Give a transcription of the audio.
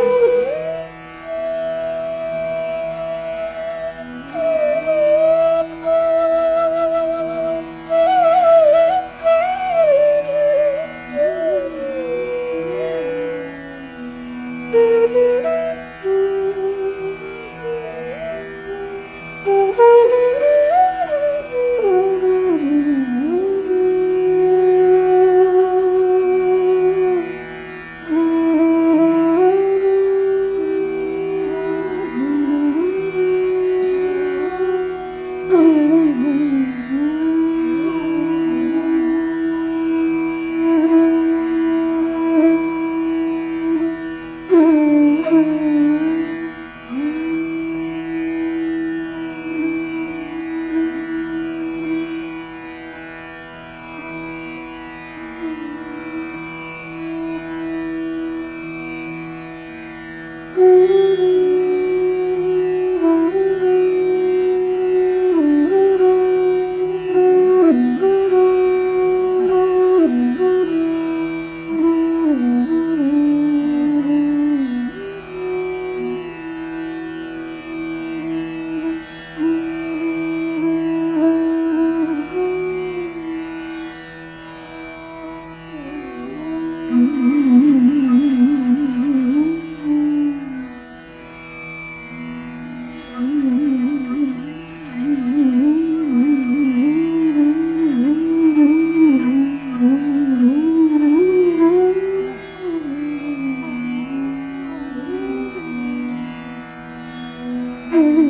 Woo! Thank